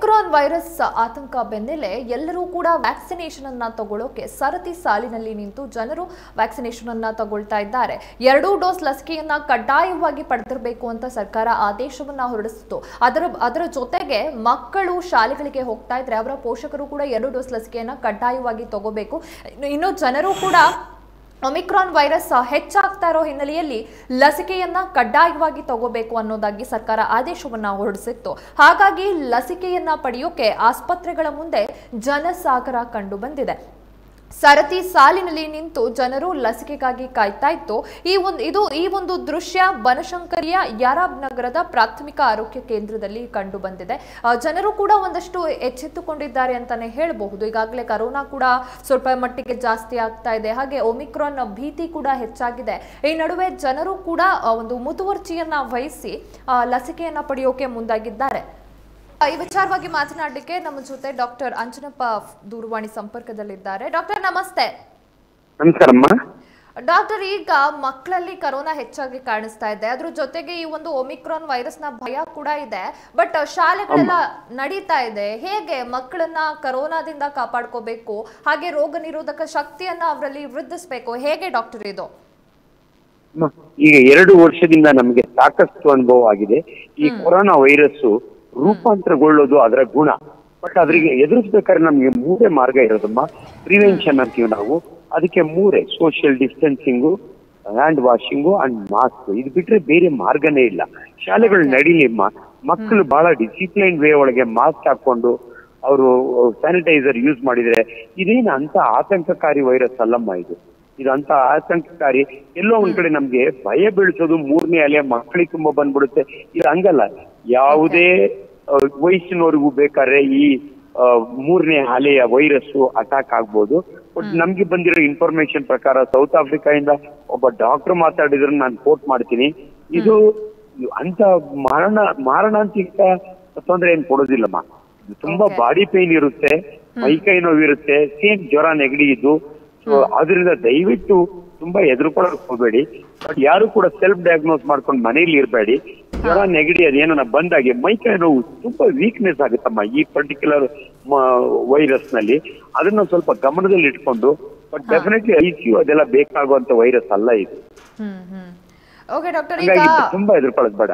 Omicron virus ಆತಂಕ ಬೆನ್ನಲ್ಲೇ ಎಲ್ಲರೂ ಕೂಡ ವ್ಯಾಕ್ಸಿನೇಷನ್ ಅನ್ನ ತಗೊಳ್ಳೋಕೆ ಸರತಿ ಸಾಲಿನಲ್ಲಿ ನಿಂತು ಜನರು ವ್ಯಾಕ್ಸಿನೇಷನ್ ಅನ್ನ ತಗೊಳ್ತಾ ಇದ್ದಾರೆ. ಎರಡೂ ಡೋಸ್ ಲಸಿಕೆಯನ್ನ ಕಡ್ಡಾಯವಾಗಿ ಪಡೆದಿರಬೇಕು ಅಂತ ಸರ್ಕಾರ ಆದೇಶವನ್ನ ಹೊರಡಿಸಿತು ಅದರ ಅದರ ಜೊತೆಗೆ ಮಕ್ಕಳು ಶಾಲೆಗಳಿಗೆ ಹೋಗ್ತಾ ಇದ್ರೆ ಅವರ ಪೋಷಕರು ಕೂಡ ಎರಡು ಡೋಸ್ ಲಸಿಕೆಯನ್ನ ಕಡ್ಡಾಯವಾಗಿ ತಗೋಬೇಕು. ಇನ್ನು- ಇನ್ನು ಜನರು ಕೂಡ ಒಮಿಕ್ರಾನ್ ವೈರಸ್ ಹೆಚ್ಚಾಗ್ತಾ ಇರೋ ಹಿನ್ನೆಲೆಯಲ್ಲಿ ಲಸಿಕೆಯನ್ನ ಕಡ್ಡಾಯವಾಗಿ ತಗೋಬೇಕು ಅನ್ನೋದಾಗಿ ಸರ್ಕಾರ ಆದೇಶವನ್ನ ಹೊರಡಿಸಿತ್ತು. ಹಾಗಾಗಿ ಲಸಿಕೆಯನ್ನ ಪಡೆಯೋಕೆ ಆಸ್ಪತ್ರೆಗಳ ಮುಂದೆ ಜನಸಾಗರ ಕಂಡು ಬಂದಿದೆ. ಸರತಿ ಸಾಲಿನಲ್ಲಿ ನಿಂತು ಜನರು ಲಸಿಕೆಗಾಗಿ ಕಾಯ್ತಾ ಇತ್ತು. ಈ ಒಂದು ಇದು ಈ ಒಂದು ದೃಶ್ಯ ಬನಶಂಕರಿಯ ಯಾರಾಬ್ ನಗರದ ಪ್ರಾಥಮಿಕ ಆರೋಗ್ಯ ಕೇಂದ್ರದಲ್ಲಿ ಕಂಡು ಬಂದಿದೆ. ಜನರು ಕೂಡ ಒಂದಷ್ಟು ಎಚ್ಚೆತ್ತುಕೊಂಡಿದ್ದಾರೆ ಅಂತಾನೆ ಹೇಳಬಹುದು. ಈಗಾಗಲೇ ಕರೋನಾ ಕೂಡ ಸ್ವಲ್ಪ ಮಟ್ಟಿಗೆ ಜಾಸ್ತಿ ಆಗ್ತಾ ಇದೆ. ಹಾಗೆ ಒಮಿಕ್ರಾನ್ ಭೀತಿ ಕೂಡ ಹೆಚ್ಚಾಗಿದೆ. ಈ ನಡುವೆ ಜನರು ಕೂಡ ಒಂದು ಮುತುವರ್ಜಿಯನ್ನ ವಹಿಸಿ ಲಸಿಕೆಯನ್ನ ಪಡೆಯೋಕೆ ಮುಂದಾಗಿದ್ದಾರೆ. ಈ ವಿಚಾರವಾಗಿ ಮಾತನಾಡಲಿಕ್ಕೆ ನಮ್ಮ ಜೊತೆ ಡಾಕ್ಟರ್ ಅಂಜನಪ್ಪ ದೂರವಾಣಿ ಸಂಪರ್ಕದಲ್ಲಿದ್ದಾರೆ. ಡಾಕ್ಟರ್ ನಮಸ್ತೆ. ನಮಸ್ಕಾರಮ್ಮ. ಡಾಕ್ಟರ್ ಈಗ ಮಕ್ಕಳಲ್ಲಿ ಕರೋನಾ ಹೆಚ್ಚಾಗಿ ಕಾಣಿಸ್ತಾ ಇದೆ. ಅದ್ರ ಜೊತೆಗೆ ಈ ಒಂದು ಒಮಿಕ್ರಾನ್ ವೈರಸ್ನ ಭಯ ಕೂಡ ಇದೆ. ಬಟ್ ಶಾಲೆಗಳೆಲ್ಲ ನಡೀತಾ ಇದೆ. ಹೇಗೆ ಮಕ್ಕಳನ್ನ ಕರೋನಾದಿಂದ ಕಾಪಾಡ್ಕೋಬೇಕು ಹಾಗೆ ರೋಗ ನಿರೋಧಕ ಶಕ್ತಿಯನ್ನ ಅವರಲ್ಲಿ ವೃದ್ಧಿಸಬೇಕು? ಹೇಗೆ ಡಾಕ್ಟರ್ ಇದು? ಈಗ ಎರಡು ವರ್ಷದಿಂದ ನಮಗೆ ಸಾಕಷ್ಟು ಅನುಭವ ಆಗಿದೆ. ಈ ಕೊರೋನಾ ವೈರಸ್ ರೂಪಾಂತರಗೊಳ್ಳೋದು ಅದರ ಗುಣ. ಬಟ್ ಅದ್ರಿಗೆ ಎದುರಿಸ್ಬೇಕಾದ್ರೆ ನಮ್ಗೆ ಮೂರೇ ಮಾರ್ಗ ಇರೋದಮ್ಮ. ಪ್ರಿವೆನ್ಷನ್ ಅಂತೀವಿ ನಾವು. ಅದಕ್ಕೆ ಮೂರೇ social distancing hand washing and mask ಇದು ಬಿಟ್ರೆ ಬೇರೆ ಮಾರ್ಗನೇ ಇಲ್ಲ. ಶಾಲೆಗಳು ನಡೀಲಿಮ್ಮ. ಮಕ್ಕಳು ಬಹಳ ಡಿಸಿಪ್ಲೈನ್ ವೇ ಒಳಗೆ ಮಾಸ್ಕ್ ಹಾಕೊಂಡು ಅವರು ಸ್ಯಾನಿಟೈಸರ್ ಯೂಸ್ ಮಾಡಿದ್ರೆ ಇದೇನು ಅಂತ ಆತಂಕಕಾರಿ ವೈರಸ್ ಅಲ್ಲಮ್ಮ ಇದು. ಇದು ಅಂತ ಆತಂಕಕಾರಿ ಎಲ್ಲೋ ಒಂದ್ ಕಡೆ ನಮ್ಗೆ ಭಯ ಬೀಳಿಸೋದು ಮೂರನೇ ಅಲೆ ಮಕ್ಕಳಿಗೆ ತುಂಬಾ ಬಂದ್ಬಿಡುತ್ತೆ. ಇದು ಹಂಗಲ್ಲ. ಯಾವುದೇ ವಯಸ್ಸಿನವರಿಗೂ ಬೇಕಾದ್ರೆ ಈ ಮೂರನೇ ಅಲೆಯ ವೈರಸ್ ಅಟ್ಯಾಕ್ ಆಗ್ಬೋದು. ಬಟ್ ನಮ್ಗೆ ಬಂದಿರೋ ಇನ್ಫಾರ್ಮೇಶನ್ ಪ್ರಕಾರ ಸೌತ್ ಆಫ್ರಿಕಾದಿಂದ ಒಬ್ಬ ಡಾಕ್ಟರ್ ಮಾತಾಡಿದ್ರು ನಾನು ಕೋಟ್ ಮಾಡ್ತೀನಿ. ಇದು ಅಂತ ಮಾರಣ ಮಾರಣಾಂತಿಕ ತೊಂದರೆ ಏನ್ ಕೊಡೋದಿಲ್ಲಮ್ಮ. ತುಂಬಾ ಬಾಡಿ ಪೇನ್ ಇರುತ್ತೆ ಮೈಕೈ ನೋವು ಇರುತ್ತೆ ಸೇಮ್ ಜ್ವರ ನೆಗಡಿ ಇದ್ದು ಸೊ ಆದ್ರಿಂದ ದಯವಿಟ್ಟು ತುಂಬಾ ಎದುರುಕೊಳ್ಳಕ್ ಹೋಗ್ಬೇಡಿ. ಬಟ್ ಯಾರು ಕೂಡ ಸೆಲ್ಫ್ ಡಯಾಗ್ನೋಸ್ ಮಾಡ್ಕೊಂಡು ಮನೇಲಿ ಇರಬೇಡಿ. ಜ್ವರ ನೆಗಡಿ ಅದೇನೋ ಬಂದಾಗೆ ಮೈಕೈ ನೋವು ತುಂಬಾ ವೀಕ್ನೆಸ್ ಆಗುತ್ತಮ್ಮ ಈ ಪರ್ಟಿಕ್ಯುಲರ್ ವೈರಸ್ನಲ್ಲಿ ಅದನ್ನ ಸ್ವಲ್ಪ ಗಮನದಲ್ಲಿ ಇಟ್ಕೊಂಡು but definitely I C U ಅದೆಲ್ಲ ಬೇಕಾಗುವಂತ ವೈರಸ್ ಅಲ್ಲ ಇದು. ತುಂಬಾ ಎದುರ್ಕೊಳ್ಳೋದು ಬೇಡ.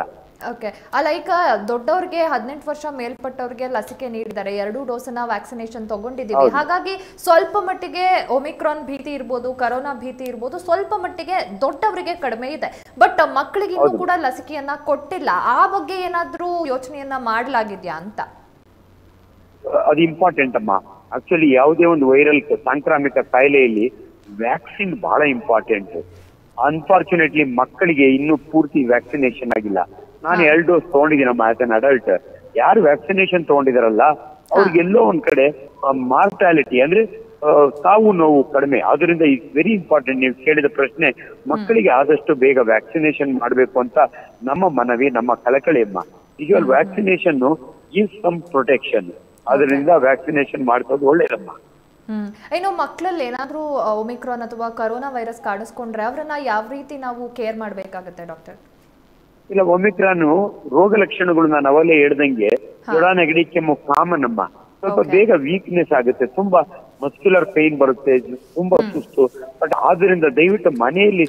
ಓಕೆ ಆ ಲೈಕ್ ದೊಡ್ಡವ್ರಿಗೆ ಹದಿನೆಂಟು ವರ್ಷ ಮೇಲ್ಪಟ್ಟವ್ರಿಗೆ ಲಸಿಕೆ ನೀಡಿದ್ದಾರೆ. ಎರಡು ಡೋಸನ್ನ ವ್ಯಾಕ್ಸಿನೇಷನ್ ತಗೊಂಡಿದ್ದೀವಿ. ಹಾಗಾಗಿ ಸ್ವಲ್ಪ ಮಟ್ಟಿಗೆ ಒಮಿಕ್ರಾನ್ ಭೀತಿ ಇರ್ಬೋದು ಕರೋನಾ ಭೀತಿ ಇರ್ಬೋದು ಸ್ವಲ್ಪ ಮಟ್ಟಿಗೆ ದೊಡ್ಡವರಿಗೆ ಕಡಿಮೆ ಇದೆ. ಬಟ್ ಮಕ್ಕಳಿಗೆ ಇನ್ನೂ ಕೂಡ ಲಸಿಕೆಯನ್ನ ಕೊಟ್ಟಿಲ್ಲ. ಆ ಬಗ್ಗೆ ಏನಾದ್ರೂ ಯೋಚನೆಯನ್ನ ಮಾಡಲಾಗಿದ್ಯಾ ಅಂತ? ಅದು ಇಂಪಾರ್ಟೆಂಟ್ ಅಮ್ಮ. ಆಕ್ಚುಲಿ ಯಾವುದೇ ಒಂದು ವೈರಲ್ ಸಾಂಕ್ರಾಮಿಕ ಕಾಯಿಲೆಯಲ್ಲಿ ವ್ಯಾಕ್ಸಿನ್ ಬಹಳ ಇಂಪಾರ್ಟೆಂಟ್ ಅನ್ಫಾರ್ಚುನೇಟ್ಲಿ ಮಕ್ಕಳಿಗೆ ಇನ್ನೂ ಪೂರ್ತಿ ವ್ಯಾಕ್ಸಿನೇಷನ್ ಆಗಿಲ್ಲ. ನಾನು ಎರಡು ಡೋಸ್ ತಗೊಂಡಿದ್ದೀನಮ್ಮ ಆಸ್ ಅನ್ ಅಡಲ್ಟ್ ಯಾರು ವ್ಯಾಕ್ಸಿನೇಷನ್ ತಗೊಂಡಿದಾರಲ್ಲ ಅವ್ರಿಗೆಲ್ಲೋ ಒಂದ್ ಕಡೆ ಮಾರ್ಟಾಲಿಟಿ ಅಂದ್ರೆ ಸಾವು ನೋವು ಕಡಿಮೆ. ಅದರಿಂದ ಇಟ್ಸ್ ವೆರಿ ಇಂಪಾರ್ಟೆಂಟ್ ನೀವು ಕೇಳಿದ ಪ್ರಶ್ನೆ ಮಕ್ಕಳಿಗೆ ಆದಷ್ಟು ಬೇಗ ವ್ಯಾಕ್ಸಿನೇಷನ್ ಮಾಡಬೇಕು ಅಂತ ನಮ್ಮ ಮನವಿ ನಮ್ಮ ಕಳಕಳಿ ಅಮ್ಮ. ಈಗ ವ್ಯಾಕ್ಸಿನೇಷನ್ ಇಸ್ ಸಮ್ ಪ್ರೊಟೆಕ್ಷನ್ ಅದರಿಂದ ವ್ಯಾಕ್ಸಿನೇಷನ್ ಮಾಡ್ಸೋದು ಒಳ್ಳೇದಮ್ಮ. ಹ್ಮ್. ಇನ್ನು ಮಕ್ಕಳಲ್ಲಿ ಏನಾದ್ರೂ ಒಮಿಕ್ರಾನ್ ಅಥವಾ ಕರೋನಾ ವೈರಸ್ ಕಾಣಿಸ್ಕೊಂಡ್ರೆ ಅವರನ್ನ ಯಾವ ರೀತಿ ನಾವು ಕೇರ್ ಮಾಡ್ಬೇಕಾಗತ್ತೆ ಡಾಕ್ಟರ್ ಇಲ್ಲ ಒಮಿಕ್ರಾನ್ ರೋಗ ಲಕ್ಷಣಗಳು ನಾನು ಅವಲೇ ಹೇಳ್ದಂಗೆ ಜ್ವರ ನೆಗಡಿ ಕೆಮ್ಮು ಕಾಮನ್ ಅಮ್ಮ. ಸ್ವಲ್ಪ. ಬೇಗ ವೀಕ್ನೆಸ್ ಆಗುತ್ತೆ. ತುಂಬಾ ಮಸ್ಕ್ಯುಲರ್ ಪೇನ್ ಬರುತ್ತೆ ತುಂಬಾ ಸುಸ್ತು. ಬಟ್ ಆದ್ರಿಂದ ದಯವಿಟ್ಟು ಮನೆಯಲ್ಲಿ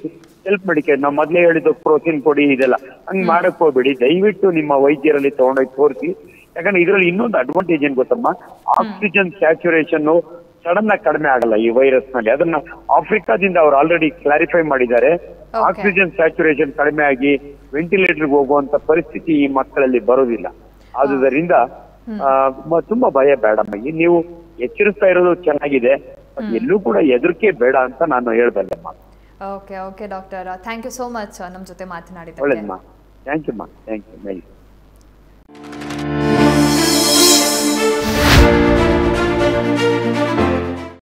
ಹೆಲ್ಪ್ ಮಾಡಿಕೆ. ನಾವು ಮೊದಲೇ ಹೇಳಿದ್ದು ಪ್ರೋಟೀನ್ ಕೊಡಿ ಇದೆಲ್ಲ. ಹಂಗ್ ಮಾಡಕ್ ಹೋಗ್ಬೇಡಿ. ದಯವಿಟ್ಟು ನಿಮ್ಮ ವೈದ್ಯರಲ್ಲಿ ತಗೊಂಡೋಗಿ ತೋರಿಸಿ. ಯಾಕಂದ್ರೆ ಇದರಲ್ಲಿ ಇನ್ನೊಂದು ಅಡ್ವಾಂಟೇಜ್ ಏನ್ ಗೊತ್ತಮ್ಮ? ಆಕ್ಸಿಜನ್ ಸ್ಯಾಚುರೇಷನ್ ಸಡನ್ ಆಗಿ ಕಡಿಮೆ ಆಗಲ್ಲ ಈ ವೈರಸ್ನಲ್ಲಿ. ಅದನ್ನ ಆಫ್ರಿಕಾದಿಂದ ಅವ್ರು ಆಲ್ರೆಡಿ ಕ್ಲಾರಿಫೈ ಮಾಡಿದ್ದಾರೆ. ಆಕ್ಸಿಜನ್ ಸ್ಯಾಚುರೇಷನ್ ಕಡಿಮೆ ಆಗಿ ವೆಂಟಿಲೇಟರ್ಗೆ ಹೋಗುವಂತ ಪರಿಸ್ಥಿತಿ ಈ ಮಕ್ಕಳಲ್ಲಿ ಬರೋದಿಲ್ಲ ಆದುದರಿಂದ ಮ- ತುಂಬಾ ಭಯ ಬೇಡಮ್ಮ. ನೀವು ಎಚ್ಚರಿಸ್ತಾ ಇರೋದು ಚೆನ್ನಾಗಿದೆ ಎಲ್ಲೂ ಕೂಡ ಹೆದರಿಕೆ ಬೇಡ ಅಂತ ನಾನು ಹೇಳ್ಬಲ್ಲೆ okay okay doctor. Thank you so much ನಮ್ಮ ಜೊತೆ ಒಳ್ಳೇದಮ್ಮ ಥ್ಯಾಂಕ್ ಯು ಮಾ. Thank you.